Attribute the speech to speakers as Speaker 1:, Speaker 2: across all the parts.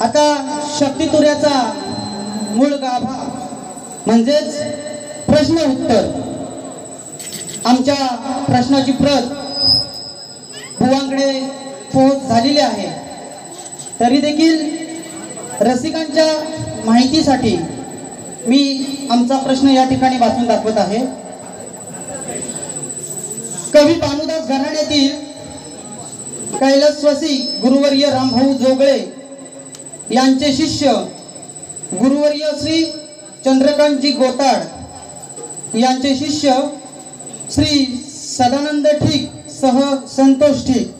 Speaker 1: आता शक्तितुऱ्याचा मूळ गाभा म्हणजेच प्रश्न उत्तर. आमच्या प्रश्नाची प्रत बुवांकडे पोहोच झालेली आहे. तरी देखील रसिकांच्या माहितीसाठी मी आमचा प्रश्न या ठिकाणी वाचून दाखवत आहे. कवी भानुदास घराण्यातील कैलासवासी गुरुवर्य रामभाऊ जोगळे यांचे शिष्य गुरुवर्य श्री चंद्रकांतजी गोताड यांचे शिष्य श्री सदानंद ठीक सह संतोष ठीक.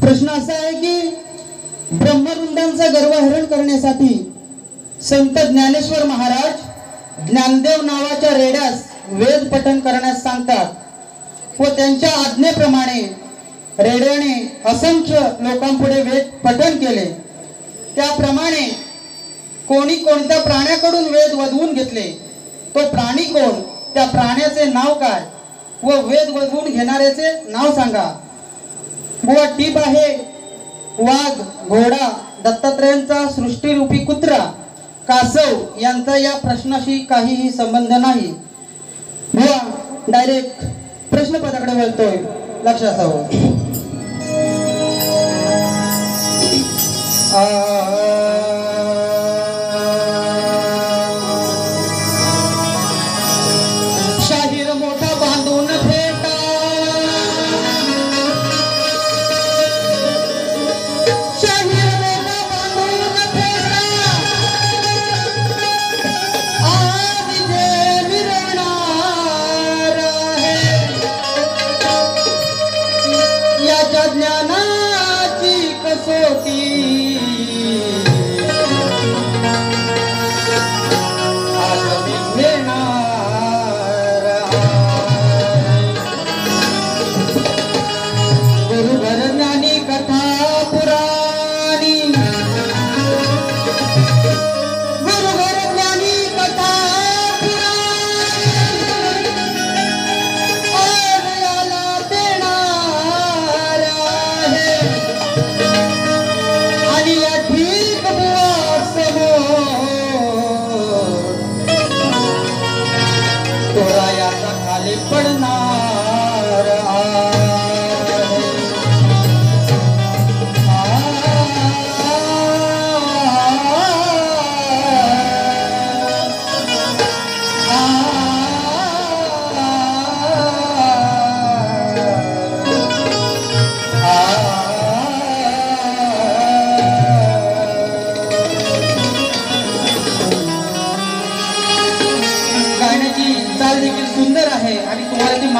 Speaker 1: प्रश्न असा आहे की ब्रह्मवृंदांचा गर्वहरण करण्यासाठी संत ज्ञानेश्वर महाराज ज्ञानदेव नावाच्या रेड्यास वेद पठण करण्यास सांगतात व त्यांच्या आज्ञेप्रमाणे रेड्याने असंख्य लोकांपुढे वेद पठण केले. त्याप्रमाणे कोणी कोणत्या प्राण्याकडून वेद वधवून घेतले? तो प्राणी कोण? त्या प्राण्याचे नाव काय? व वेद वधवून घेणाऱ्याचे नाव सांगा. बुवा टीप आहे वाघ घोडा दत्तात्रयांचा सृष्टीरूपी कुत्रा कासव यांचा या प्रश्नाशी काहीही संबंध नाही. बुवा डायरेक्ट प्रश्नपदाकडे वळतोय. लक्ष असावं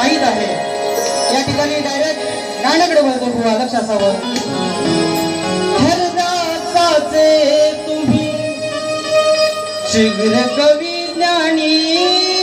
Speaker 1: माहीत आहे. या ठिकाणी डायरेक्ट गाण्याकडे वळतो बुवा लक्ष असावं. तुम्ही शीघ्र कवी ज्ञानी